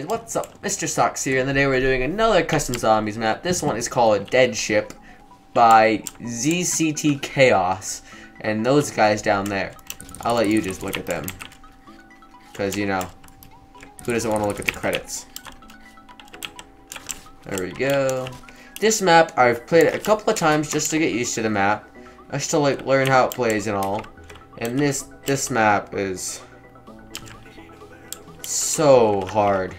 guys, what's up? Mr. Soxs here, and today we're doing another custom zombies map. This one is called Dead Ship by ZCT Chaos, and those guys down there. I'll let you just look at them. Because, you know, who doesn't want to look at the credits? There we go. This map, I've played it a couple of times just to get used to the map. I still like learn how it plays and all. And this this map is so hard.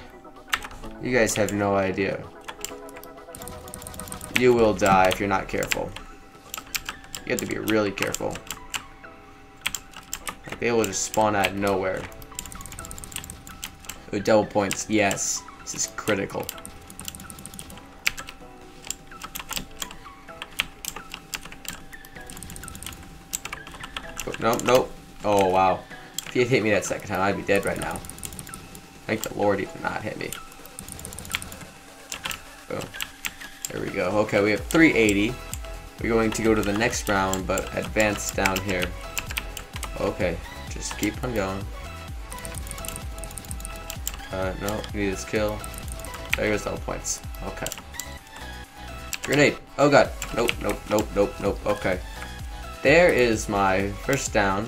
You guys have no idea. You will die if you're not careful. You have to be really careful. Like they will just spawn out of nowhere. With double points, yes. This is critical. Oh, nope, nope. Oh, wow. If he had hit me that second time, I'd be dead right now. Thank the Lord he did not hit me. Boom. There we go. Okay, we have 380. We're going to go to the next round, but advance down here. Okay, just keep on going. Uh, no, need this kill. There goes all points. Okay. Grenade. Oh god. Nope, nope, nope, nope, nope. Okay. There is my first down.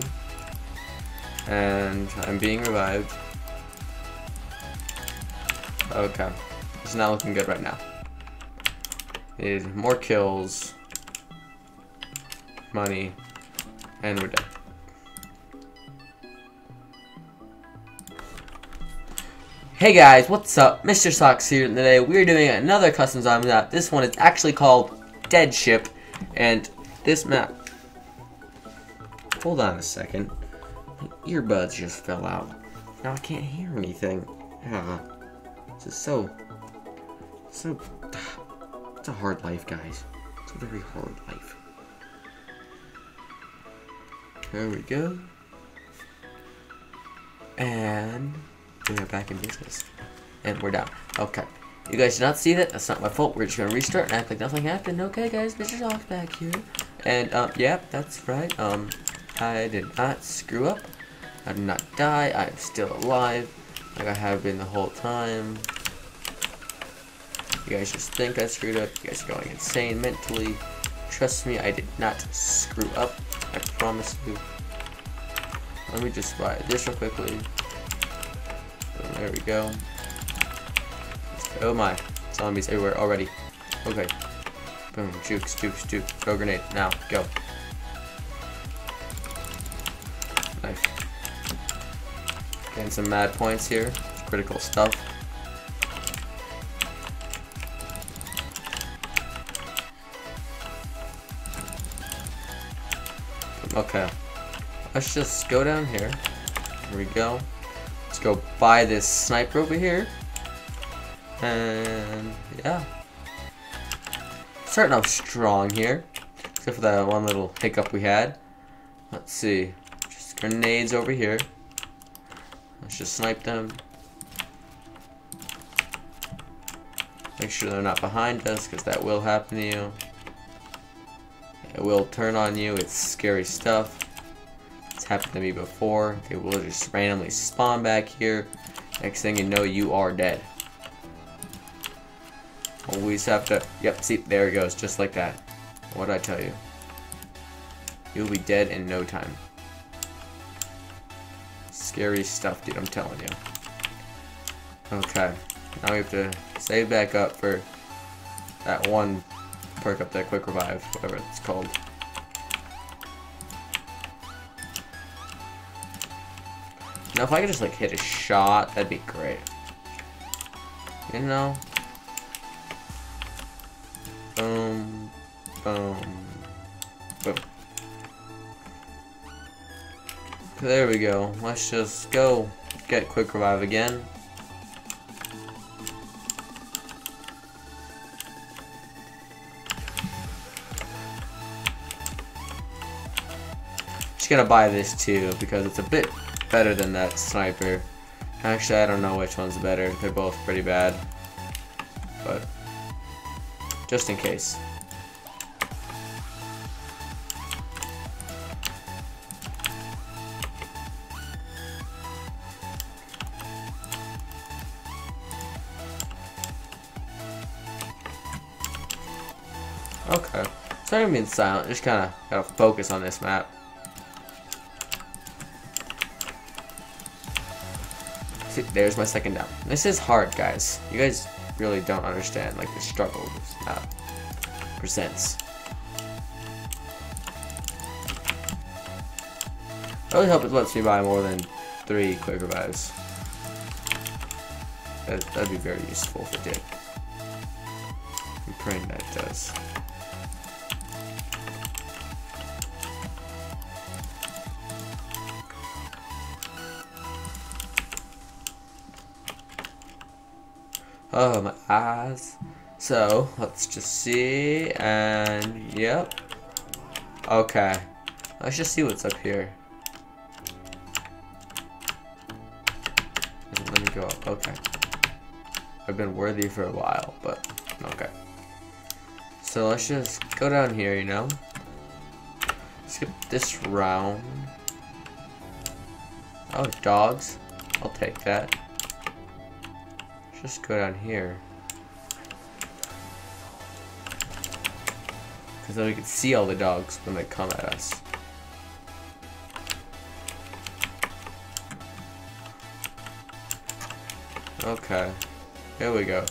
And I'm being revived. Okay. It's not looking good right now. Need more kills. Money. And we're dead. Hey guys, what's up? Mr. Soxs here, and today we're doing another custom zombie map. This one is actually called Dead Ship, and this map... Hold on a second. My earbuds just fell out. Now I can't hear anything. Ah, this is so... So... It's a hard life, guys. It's a very hard life. There we go. And we are back in business. And we're down. Okay. You guys did not see that. That's not my fault. We're just going to restart and act like nothing happened. Okay, guys. Mr. Sock back here. And, um, yeah, that's right. Um, I did not screw up. I did not die. I'm still alive. Like I have been the whole time. You guys just think I screwed up. You guys are going insane mentally. Trust me, I did not screw up. I promise you. Let me just buy this real quickly. Oh, there we go. Oh my. Zombies everywhere already. Okay. Boom. Jukes, jukes, jukes. Go grenade. Now. Go. Nice. Getting some mad points here. Critical stuff. Okay. Let's just go down here. Here we go. Let's go buy this sniper over here. And yeah. Starting off strong here. Except for that one little hiccup we had. Let's see. Just grenades over here. Let's just snipe them. Make sure they're not behind us, because that will happen to you. Will turn on you. It's scary stuff. It's happened to me before. They will just randomly spawn back here. Next thing you know, you are dead. Always have to... Yep, see, there it goes. Just like that. What did I tell you? You'll be dead in no time. Scary stuff, dude. I'm telling you. Okay. Now we have to save back up for that one perk up there, quick revive, whatever it's called. Now if I could just like hit a shot, that'd be great. You know? Boom, boom, boom. There we go. Let's just go get quick revive again. Just gonna buy this too because it's a bit better than that sniper. Actually, I don't know which one's better. They're both pretty bad. But, just in case. Okay. Sorry I'm being silent. Just kind of got to focus on this map. There's my second down. This is hard, guys. You guys really don't understand, like, the struggle this map uh, presents. I really hope it lets me buy more than three quick revives. That, that'd be very useful if it did. I'm praying that it does. Oh, my eyes. So, let's just see, and, yep. Okay. Let's just see what's up here. Let me go up, okay. I've been worthy for a while, but, okay. So let's just go down here, you know? Skip this round. Oh, dogs. I'll take that just go down here. Because then we can see all the dogs when they come at us. Okay. Here we go.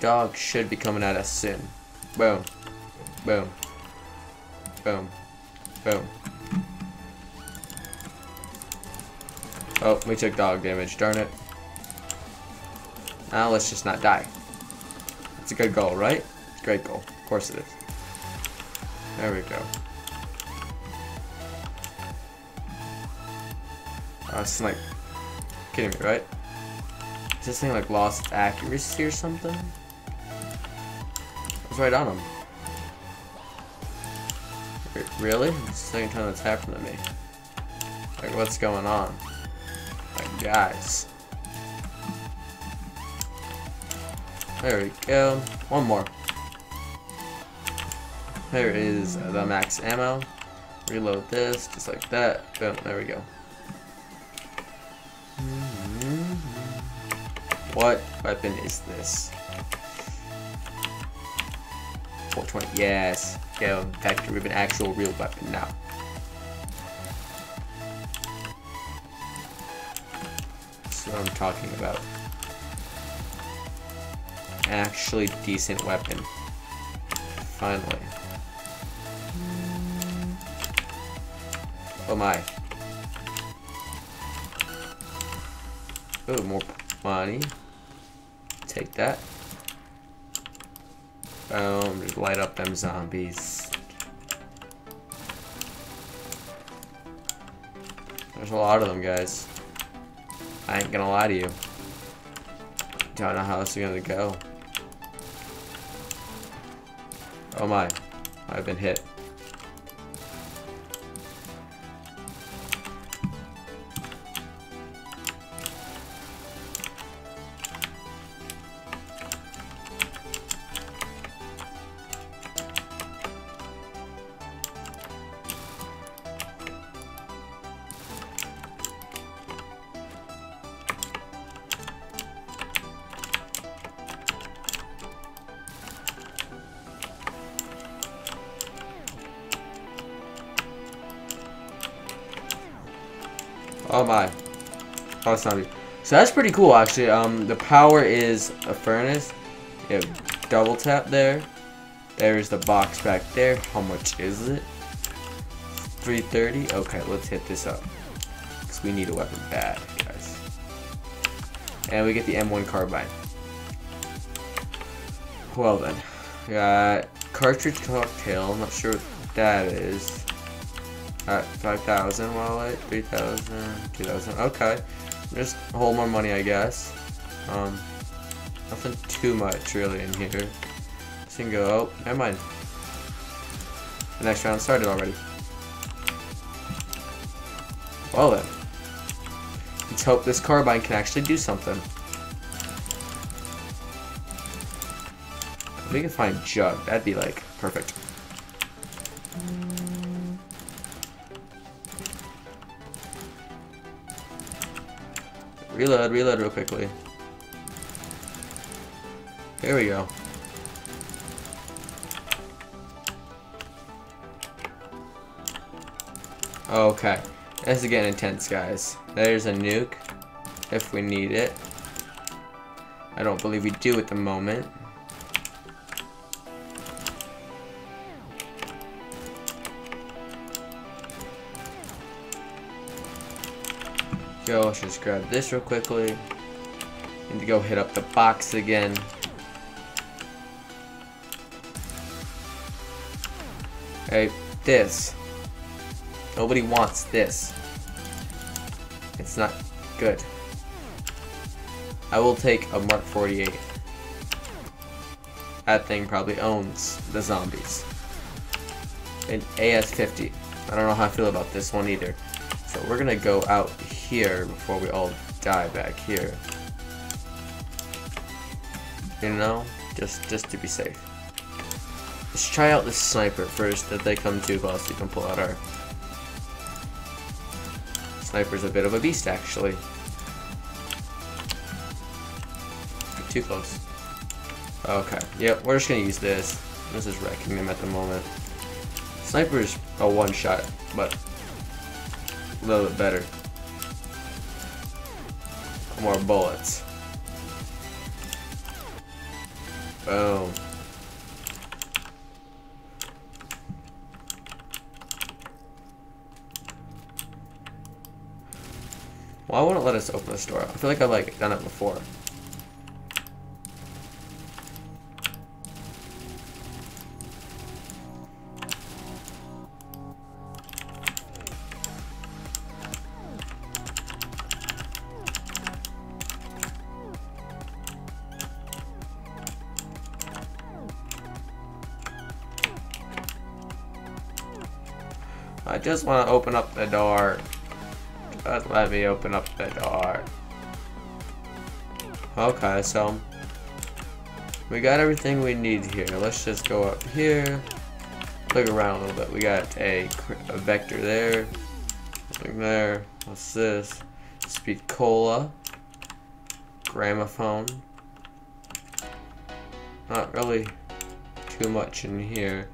Dogs should be coming at us soon. Boom. Boom. Boom. Boom. Oh, we took dog damage. Darn it. Now let's just not die. It's a good goal, right? Great goal. Of course it is. There we go. Oh, it's like kidding me, right? Is this thing like lost accuracy or something? I was right on him. Really? It's the second time that's happened to me. Like, what's going on? Like, guys. There we go. One more. There is the max ammo. Reload this, just like that. Boom, there we go. What weapon is this? 420, yes. Go back to an actual real weapon now. That's what I'm talking about actually decent weapon. Finally. Oh my. Oh, more money. Take that. Boom, just light up them zombies. There's a lot of them, guys. I ain't gonna lie to you. Don't know how this is gonna go. Oh my. I've been hit. Oh my. Oh, me. So that's pretty cool, actually. Um, the power is a furnace. You have double tap there. There's the box back there. How much is it? 330. Okay, let's hit this up. Because we need a weapon bad, guys. And we get the M1 carbine. Well then. Got cartridge cocktail. I'm not sure what that is. Alright, 5,000 wallet, 3,000, 2,000, okay. Just a whole more money, I guess. Um, nothing too much, really, in here. This can go, oh, never mind. The next round started already. Well then. Let's hope this carbine can actually do something. If we can find Jug, that'd be like perfect. Reload, reload real quickly. Here we go. Okay. This is getting intense, guys. There's a nuke. If we need it. I don't believe we do at the moment. Let's just grab this real quickly. Need to go hit up the box again. Hey, this. Nobody wants this. It's not good. I will take a Mark 48. That thing probably owns the zombies. An AS-50. I don't know how I feel about this one either. So we're gonna go out here before we all die back here. You know? Just just to be safe. Let's try out this sniper first. If they come too close, we can pull out our... Sniper's a bit of a beast, actually. Too close. Okay. Yep, we're just gonna use this. This is wrecking them at the moment. Sniper's a one-shot, but a little bit better. More bullets. Boom. Why won't it let us open the store? I feel like I've like done it before. I just want to open up the door. Just let me open up the door. Okay, so we got everything we need here. Let's just go up here. Look around a little bit. We got a, a vector there. Something there. What's this? Speed cola. Gramophone. Not really too much in here.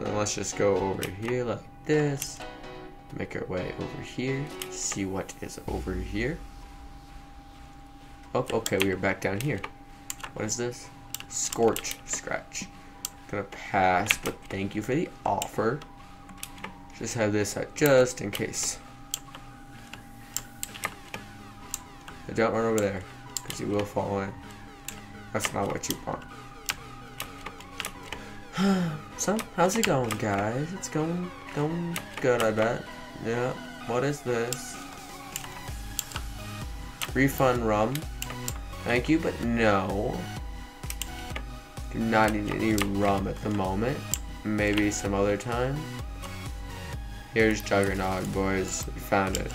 And let's just go over here like this. Make our way over here. See what is over here. Oh, okay, we are back down here. What is this? Scorch Scratch. Gonna pass, but thank you for the offer. Just have this out just in case. But don't run over there, because you will fall in. That's not what you want. so, how's it going, guys? It's going, going good, I bet. Yeah. What is this? Refund rum. Thank you, but no. Do not need any rum at the moment. Maybe some other time. Here's Juggernaut, boys. We found it.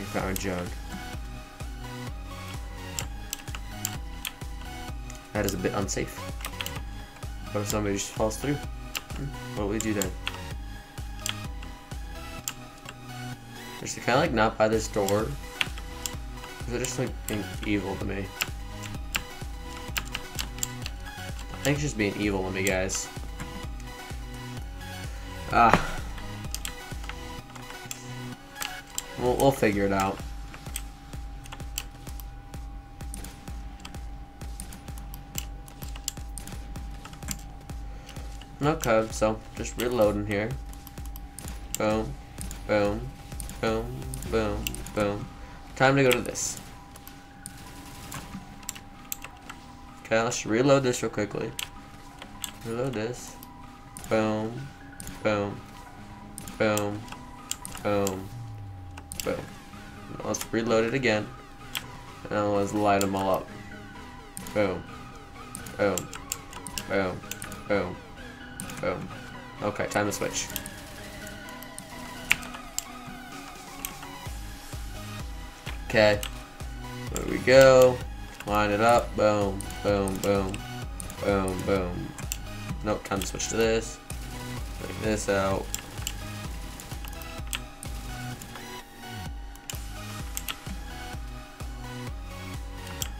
We found Jug. That is a bit unsafe. What if somebody just falls through? What do we do then? It kind of like not by this door? Is it just like being evil to me? I think it's just being evil to me, guys. Ah. We'll, we'll figure it out. Okay, so just reloading here. Boom, boom, boom, boom, boom. Time to go to this. Okay, let's reload this real quickly. Reload this. Boom, boom, boom, boom, boom. Let's reload it again. And let's light them all up. Boom, boom, boom, boom. Boom. Okay, time to switch. Okay. There we go. Line it up. Boom, boom, boom, boom, boom. Nope, time to switch to this. Take this out.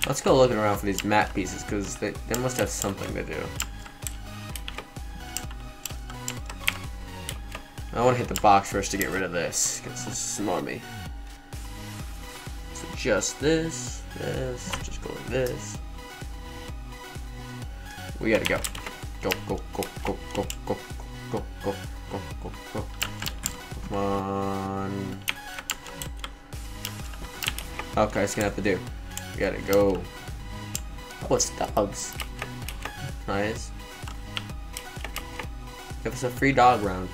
Let's go looking around for these map pieces, because they, they must have something to do. I want to hit the box first to get rid of this, because this is me. So just this, this, just go like this. We gotta go. Go, go, go, go, go, go, go, go, go, go, go. Come on. Okay, it's gonna have to do. We gotta go. Oh, it's dogs. Nice. Give us a free dog round.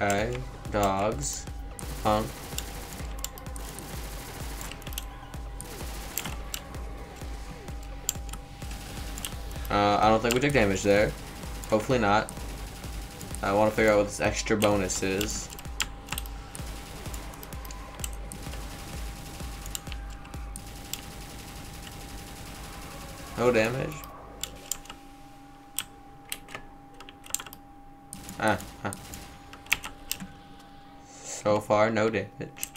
Okay, dogs. Um. Uh, I don't think we took damage there. Hopefully not. I want to figure out what this extra bonus is. No damage. Ah, ah. So far, no damage.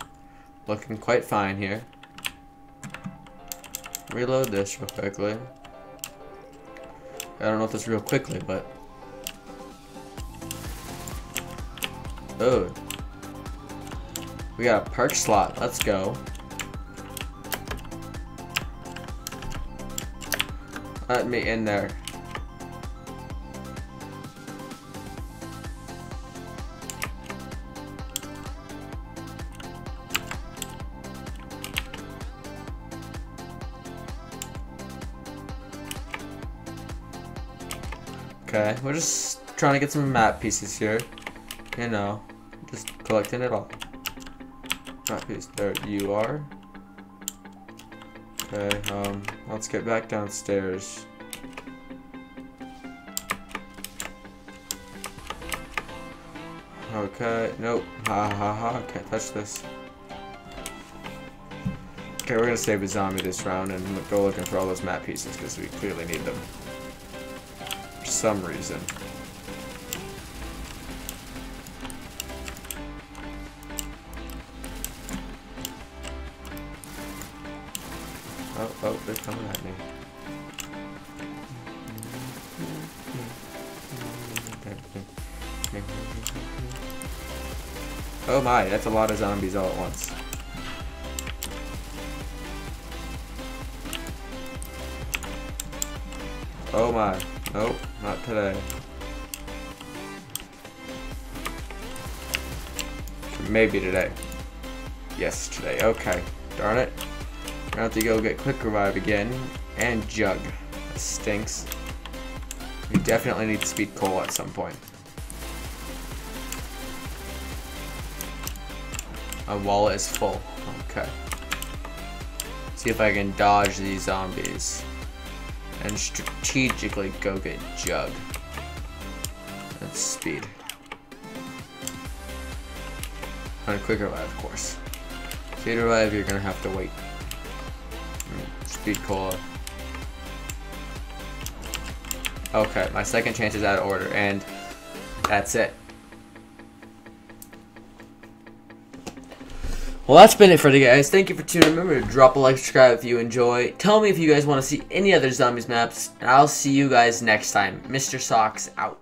Looking quite fine here. Reload this real quickly. I don't know if this real quickly, but... Oh. We got a perk slot. Let's go. Let me in there. Okay, we're just trying to get some map pieces here. You know, just collecting it all. Map piece, there you are. Okay, um, let's get back downstairs. Okay, nope, ha ha ha, can't touch this. Okay, we're gonna save a zombie this round and go looking for all those map pieces because we clearly need them some reason. Oh, oh, they're coming at me. Oh my, that's a lot of zombies all at once. Oh my. Nope, not today. Maybe today. Yes, today. Okay. Darn it. I have to go get Quick Revive again. And Jug. That stinks. We definitely need Speed Cola at some point. My wallet is full. Okay. See if I can dodge these zombies and strategically go get Jug. That's speed. On a quick revive, of course. Speed revive, you're gonna have to wait. Speed cola. Okay, my second chance is out of order, and that's it. Well, that's been it for today, guys. Thank you for tuning in. Remember to drop a like, subscribe if you enjoy. Tell me if you guys want to see any other Zombies maps. And I'll see you guys next time. Mr. Soxs out.